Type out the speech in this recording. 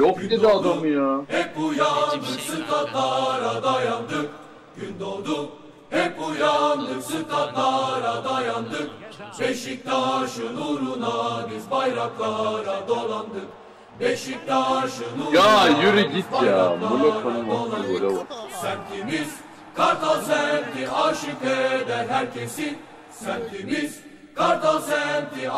Yok dedi adamı ya. Hep uyandık statlara dayandık Gün doğdu hep uyandık statlara dayandık Beşiktaş'ın uğruna biz bayraklara dolandık Beşiktaş'ın uğruna Ya yürü git ya. bayraklara Blok hanım attı dolandık. bak. Semtimiz Kartal semti aşık eder herkesi Semtimiz Kartal semti